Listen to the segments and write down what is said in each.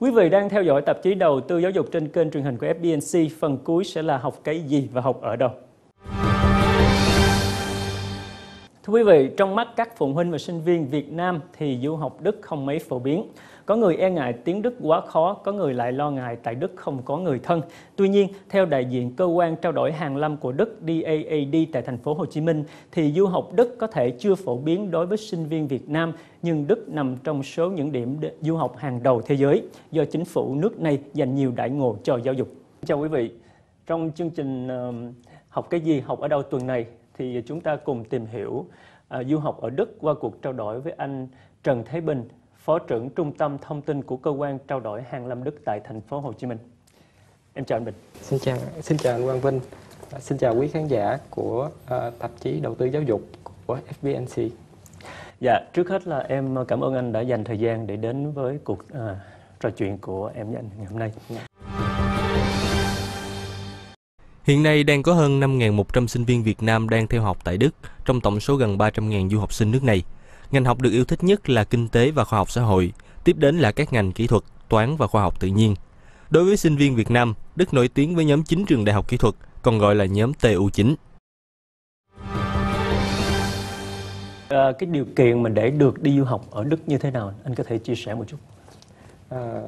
Quý vị đang theo dõi tạp chí đầu tư giáo dục trên kênh truyền hình của FBNC. Phần cuối sẽ là học cái gì và học ở đâu. Thưa quý vị, trong mắt các phụ huynh và sinh viên Việt Nam thì du học Đức không mấy phổ biến. Có người e ngại tiếng Đức quá khó, có người lại lo ngại tại Đức không có người thân. Tuy nhiên, theo đại diện cơ quan trao đổi hàng lâm của Đức DAAD tại thành phố Hồ Chí Minh thì du học Đức có thể chưa phổ biến đối với sinh viên Việt Nam, nhưng Đức nằm trong số những điểm du học hàng đầu thế giới do chính phủ nước này dành nhiều đại ngộ cho giáo dục. Chào quý vị. Trong chương trình ờ, học cái gì, học ở đâu tuần này thì chúng ta cùng tìm hiểu uh, du học ở Đức qua cuộc trao đổi với anh Trần Thế Bình, Phó trưởng Trung tâm Thông tin của Cơ quan trao đổi hàng lâm Đức tại thành phố Hồ Chí Minh. Em chào anh Bình. Xin chào, xin chào anh Quang Vinh. Xin chào quý khán giả của uh, tạp chí Đầu tư Giáo dục của FBNC. Dạ, trước hết là em cảm ơn anh đã dành thời gian để đến với cuộc uh, trò chuyện của em với anh ngày hôm nay. Dạ. Hiện nay đang có hơn 5.100 sinh viên Việt Nam đang theo học tại Đức, trong tổng số gần 300.000 du học sinh nước này. Ngành học được yêu thích nhất là kinh tế và khoa học xã hội, tiếp đến là các ngành kỹ thuật, toán và khoa học tự nhiên. Đối với sinh viên Việt Nam, Đức nổi tiếng với nhóm 9 trường đại học kỹ thuật, còn gọi là nhóm TU9. À, cái điều kiện mà để được đi du học ở Đức như thế nào? Anh có thể chia sẻ một chút. À,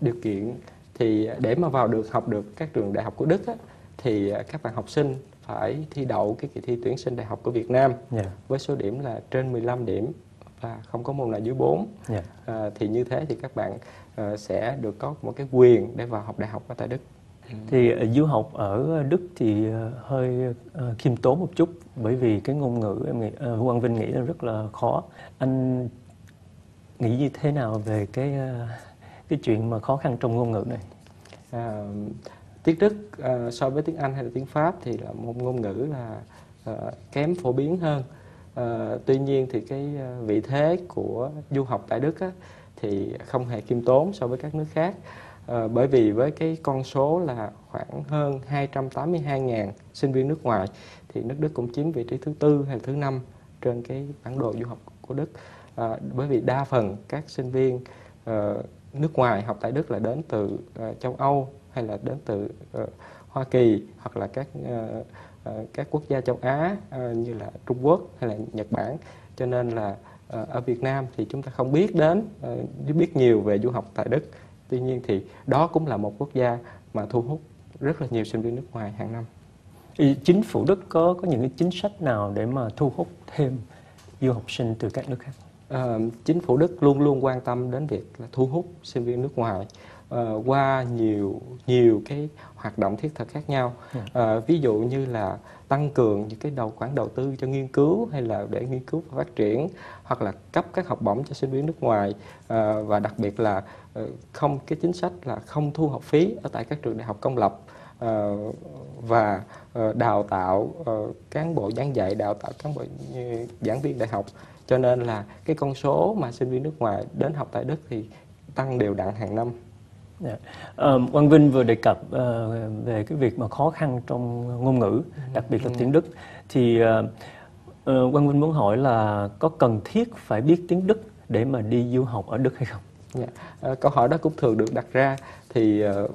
điều kiện thì để mà vào được học được các trường đại học của Đức á, thì à, các bạn học sinh phải thi đậu cái kỳ thi tuyển sinh đại học của Việt Nam yeah. Dạ. với số điểm là trên 15 điểm và không có môn nào dưới 4 yeah. Dạ. à, thì như thế thì các bạn uh, sẽ được có một cái quyền để vào học đại học ở tại Đức thì du học ở Đức thì uh, hơi khiêm tốn một chút bởi vì cái ngôn ngữ em nghĩ Quang Vinh nghĩ là rất là khó anh nghĩ như thế nào về cái cái chuyện mà khó khăn trong ngôn ngữ này à, tiếng Đức uh, so với tiếng Anh hay là tiếng Pháp thì là một ngôn ngữ là uh, kém phổ biến hơn. Uh, tuy nhiên thì cái vị thế của du học tại Đức á, thì không hề khiêm tốn so với các nước khác. Uh, bởi vì với cái con số là khoảng hơn 282.000 sinh viên nước ngoài thì nước Đức cũng chiếm vị trí thứ tư hay thứ năm trên cái bản đồ du học của Đức. Uh, bởi vì đa phần các sinh viên uh, nước ngoài học tại Đức là đến từ uh, châu Âu hay là đến từ uh, Hoa Kỳ hoặc là các uh, uh, các quốc gia châu Á uh, như là Trung Quốc hay là Nhật Bản. Cho nên là uh, ở Việt Nam thì chúng ta không biết đến uh, biết nhiều về du học tại Đức. Tuy nhiên thì đó cũng là một quốc gia mà thu hút rất là nhiều sinh viên nước ngoài hàng năm. Chính phủ Đức có có những cái chính sách nào để mà thu hút thêm du học sinh từ các nước khác? Uh, chính phủ Đức luôn luôn quan tâm đến việc là thu hút sinh viên nước ngoài uh, qua nhiều nhiều cái hoạt động thiết thực khác nhau. Uh, ví dụ như là tăng cường những cái đầu khoản đầu tư cho nghiên cứu hay là để nghiên cứu và phát triển hoặc là cấp các học bổng cho sinh viên nước ngoài. Uh, và đặc biệt là uh, không cái chính sách là không thu học phí ở tại các trường đại học công lập. Uh, và uh, đào tạo uh, cán bộ giảng dạy đào tạo cán bộ uh, giảng viên đại học. Cho nên là cái con số mà sinh viên nước ngoài đến học tại Đức thì tăng đều đặn hàng năm Yeah. Dạ. Uh, Quang Vinh vừa đề cập uh, về cái việc mà khó khăn trong ngôn ngữ, đặc biệt là tiếng Đức. Thì uh, uh, Quang Vinh muốn hỏi là có cần thiết phải biết tiếng Đức để mà đi du học ở Đức hay không? Yeah. Dạ. Uh, câu hỏi đó cũng thường được đặt ra thì uh,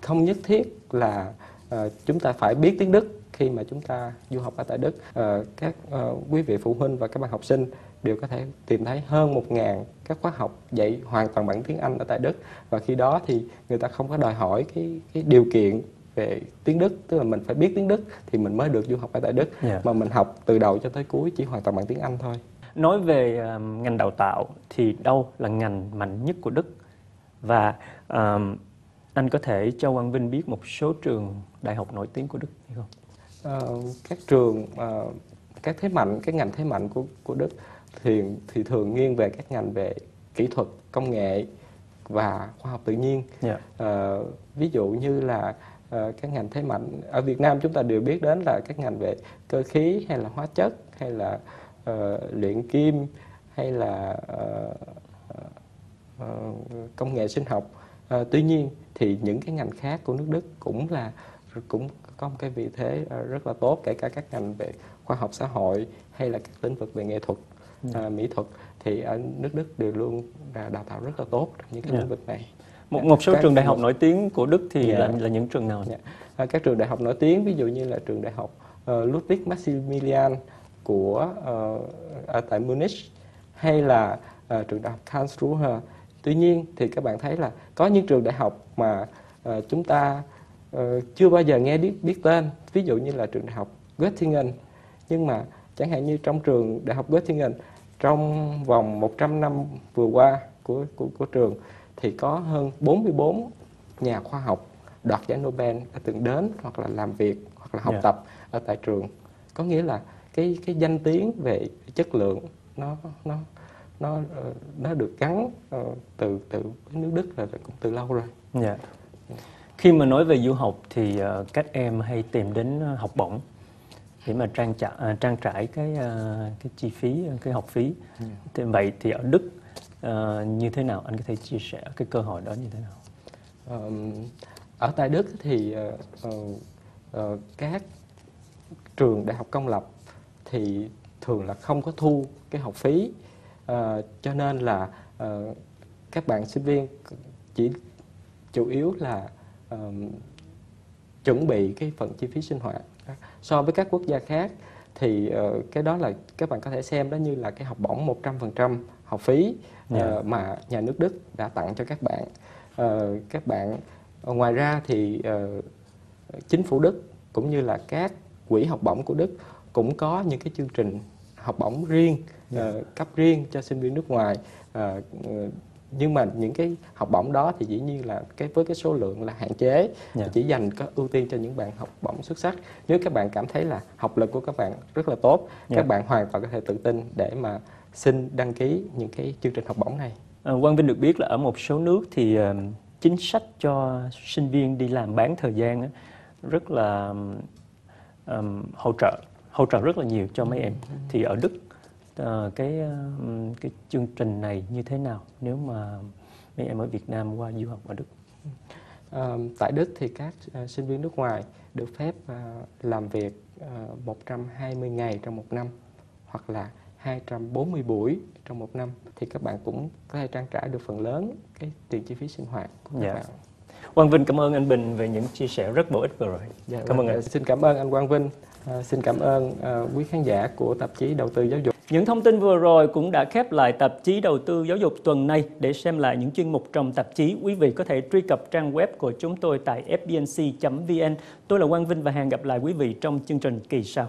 không nhất thiết là uh, chúng ta phải biết tiếng Đức khi mà chúng ta du học ở tại Đức. Uh, các uh, quý vị phụ huynh và các bạn học sinh đều có thể tìm thấy hơn 1.000 các khóa học dạy hoàn toàn bằng tiếng Anh ở tại Đức và khi đó thì người ta không có đòi hỏi cái cái điều kiện về tiếng Đức tức là mình phải biết tiếng Đức thì mình mới được du học ở tại Đức yeah. Dạ. mà mình học từ đầu cho tới cuối chỉ hoàn toàn bằng tiếng Anh thôi. Nói về um, ngành đào tạo thì đâu là ngành mạnh nhất của Đức và um, anh có thể cho Quang Vinh biết một số trường đại học nổi tiếng của Đức hay không? Uh, các trường uh, các thế mạnh các ngành thế mạnh của của Đức thì thì thường nghiêng về các ngành về kỹ thuật công nghệ và khoa học tự nhiên yeah. Dạ. uh, ví dụ như là uh, các ngành thế mạnh ở Việt Nam chúng ta đều biết đến là các ngành về cơ khí hay là hóa chất hay là uh, luyện kim hay là uh, uh, công nghệ sinh học uh, tuy nhiên thì những cái ngành khác của nước Đức cũng là cũng có một cái vị thế rất là tốt kể cả các ngành về khoa học xã hội hay là các lĩnh vực về nghệ thuật à, mỹ thuật thì ở nước Đức đều luôn là đào tạo rất là tốt trong những cái yeah. Dạ. lĩnh vực này. Một, một số Các- trường đại học nổi tiếng của Đức thì Dạ. là, là những trường nào? Dạ. À, các trường đại học nổi tiếng ví dụ như là trường đại học uh, Ludwig Maximilian của ờ, ở tại Munich hay là ờ, trường đại học Karlsruhe. Tuy nhiên thì các bạn thấy là có những trường đại học mà ờ, chúng ta ờ, chưa bao giờ nghe biết, biết tên, ví dụ như là trường đại học Göttingen. Nhưng mà chẳng hạn như trong trường đại học Göttingen trong vòng 100 năm vừa qua của của, của trường thì có hơn 44 nhà khoa học đoạt giải Nobel đã từng đến hoặc là làm việc hoặc là học Dạ. tập ở tại trường có nghĩa là cái cái danh tiếng về chất lượng nó nó nó ờ, nó được gắn ờ, từ từ với nước Đức là cũng từ lâu rồi Dạ. Khi mà nói về du học thì ờ, các em hay tìm đến học bổng để mà trang trải à, trang trải cái ờ, cái chi phí cái học phí. Thì vậy thì ở Đức ờ, như thế nào anh có thể chia sẻ cái cơ hội đó như thế nào? Ờm, ở tại Đức thì ờ, ờ, các trường đại học công lập thì thường là không có thu cái học phí Ờ, cho nên là ờ, các bạn sinh viên chỉ chủ yếu là ờm, chuẩn bị cái phần chi phí sinh hoạt so với các quốc gia khác thì ờ, cái đó là các bạn có thể xem đó như là cái học bổng 100% học phí ờ, Dạ. mà nhà nước Đức đã tặng cho các bạn. Ờ, các bạn ngoài ra thì chính phủ Đức cũng như là các quỹ học bổng của Đức cũng có những cái chương trình học bổng riêng ờ, cấp riêng cho sinh viên nước ngoài nhưng mà những cái học bổng đó thì dĩ nhiên là cái với cái số lượng là hạn chế Dạ. chỉ dành có ưu tiên cho những bạn học bổng xuất sắc nếu các bạn cảm thấy là học lực của các bạn rất là tốt Dạ. các bạn hoàn toàn có thể tự tin để mà xin đăng ký những cái chương trình học bổng này Ờ, Quang Vinh được biết là ở một số nước thì ờ, chính sách cho sinh viên đi làm bán thời gian rất là ừm, hỗ trợ hỗ trợ rất là nhiều cho mấy em. Thì ở Đức ờ, cái ừm, cái chương trình này như thế nào nếu mà mấy em ở Việt Nam qua du học ở Đức? Ờ, tại Đức thì các ờ, sinh viên nước ngoài được phép ờ, làm việc uh, 120 ngày trong một năm hoặc là 240 buổi trong một năm thì các bạn cũng có thể trang trải được phần lớn cái tiền chi phí sinh hoạt của các Dạ. bạn. Quang Vinh cảm ơn anh Bình về những chia sẻ rất bổ ích vừa rồi. Dạ, Cảm ơn vâng. anh. Xin cảm ơn anh Quang Vinh. Ờ, xin cảm ơn ờ, quý khán giả của tạp chí Đầu tư Giáo dục. Những thông tin vừa rồi cũng đã khép lại tạp chí đầu tư giáo dục tuần này. Để xem lại những chuyên mục trong tạp chí, quý vị có thể truy cập trang web của chúng tôi tại fbnc.vn. Tôi là Quang Vinh và hẹn gặp lại quý vị trong chương trình kỳ sau.